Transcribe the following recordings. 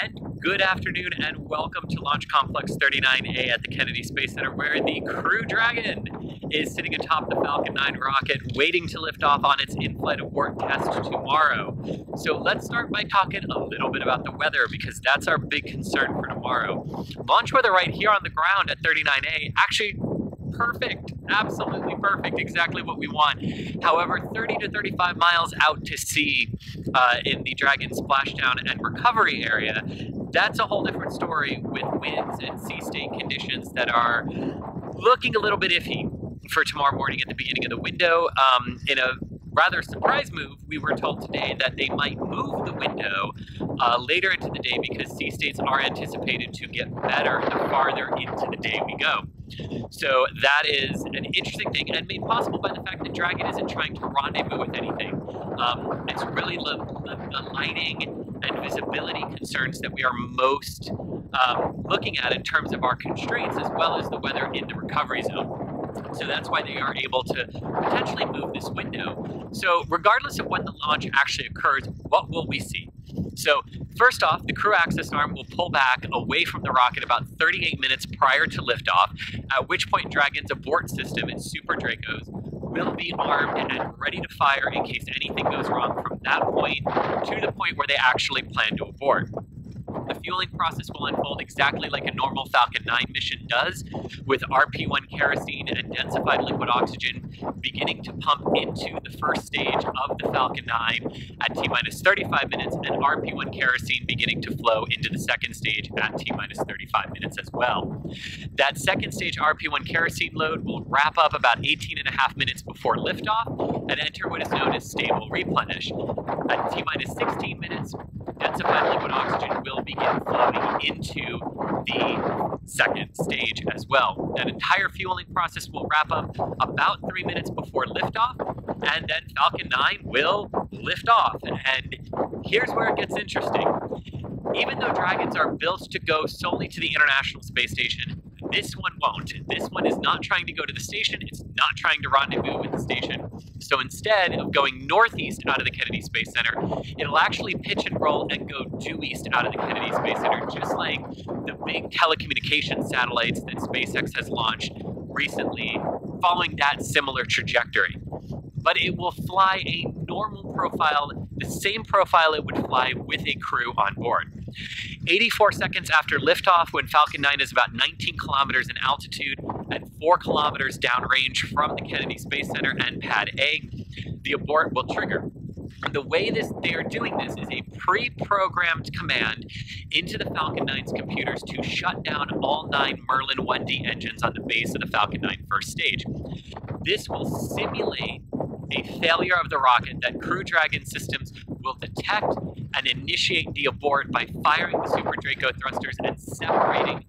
And good afternoon, and welcome to Launch Complex 39A at the Kennedy Space Center, where the Crew Dragon is sitting atop the Falcon 9 rocket, waiting to lift off on its in-flight abort test tomorrow. So let's start by talking a little bit about the weather, because that's our big concern for tomorrow. Launch weather right here on the ground at 39A actually perfect, absolutely perfect, exactly what we want. However, 30 to 35 miles out to sea uh, in the Dragon splashdown and recovery area, that's a whole different story with winds and sea state conditions that are looking a little bit iffy for tomorrow morning at the beginning of the window. Um, in a rather surprise move, we were told today that they might move the window uh, later into the day because sea states are anticipated to get better the farther into the day we go. So that is an interesting thing and made possible by the fact that Dragon isn't trying to rendezvous with anything. Um, it's really the, the, lighting and visibility concerns that we are most um, looking at in terms of our constraints as well as the weather in the recovery zone. So that's why they are able to potentially move this window. So regardless of when the launch actually occurs, what will we see? So first off, the crew access arm will pull back away from the rocket about 38 minutes prior to liftoff, at which point Dragon's abort system and Super Dracos will be armed and ready to fire in case anything goes wrong from that point to the point where they actually plan to abort. The fueling process will unfold exactly like a normal Falcon 9 mission does, with RP-1 kerosene and densified liquid oxygen beginning to pump into the first stage of the Falcon 9 at T-minus 35 minutes, and RP-1 kerosene beginning to flow into the second stage at T-minus 35 minutes as well. That second stage RP-1 kerosene load will wrap up about 18 and a half minutes before liftoff and enter what is known as stable replenish. At T-minus 16 minutes, densified liquid oxygen will begin flowing into the second stage as well. That entire fueling process will wrap up about three minutes before liftoff, and then Falcon 9 will lift off. And here's where it gets interesting. Even though Dragons are built to go solely to the International Space Station, this one won't. This one is not trying to go to the station. It's not trying to rendezvous with the station. So instead of going northeast out of the Kennedy Space Center, it'll actually pitch and roll and go due east out of the Kennedy Space Center, just like the big telecommunications satellites that SpaceX has launched recently, following that similar trajectory. But it will fly a normal profile, the same profile it would fly with a crew on board. 84 seconds after liftoff, when Falcon 9 is about 19 kilometers in altitude and 4 kilometers downrange from the Kennedy Space Center and Pad A, the abort will trigger. And the way this they are doing this is a pre-programmed command into the Falcon 9's computers to shut down all nine Merlin 1D engines on the base of the Falcon 9 first stage. This will simulate a failure of the rocket that Crew Dragon systems will detect and initiate the abort by firing the Super Draco thrusters and separating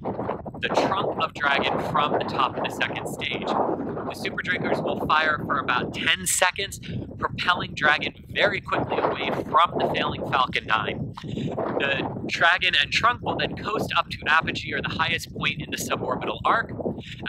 the trunk of Dragon from the top of the second stage. The Super Dracos will fire for about 10 seconds, propelling Dragon very quickly away from the failing Falcon 9. The Dragon and trunk will then coast up to apogee or the highest point in the suborbital arc,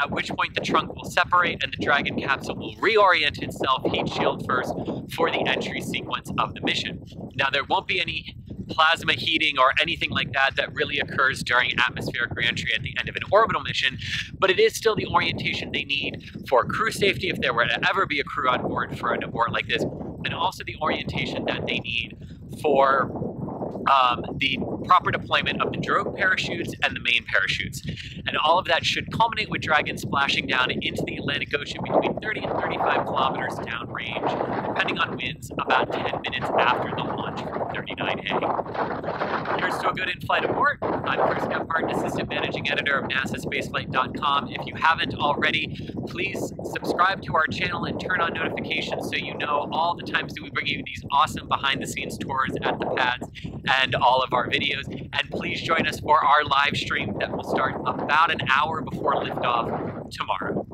at which point the trunk will separate and the Dragon capsule will reorient itself heat shield first for the entry sequence of the mission. Now there won't be any plasma heating or anything like that that really occurs during atmospheric reentry at the end of an orbital mission, but it is still the orientation they need for crew safety if there were to ever be a crew on board for an abort like this, and also the orientation that they need for um, the proper deployment of the drogue parachutes and the main parachutes. And all of that should culminate with Dragon splashing down into the Atlantic Ocean between 30 and 35 kilometers downrange, depending on winds, about 10 minutes after the launch 39A. Here's to a good in-flight abort. I'm Chris Gebhardt, Assistant Managing Editor of NASASpaceflight.com. If you haven't already, please subscribe to our channel and turn on notifications so you know all the times that we bring you these awesome behind-the-scenes tours at the pads and all of our videos. And please join us for our live stream that will start about an hour before liftoff tomorrow.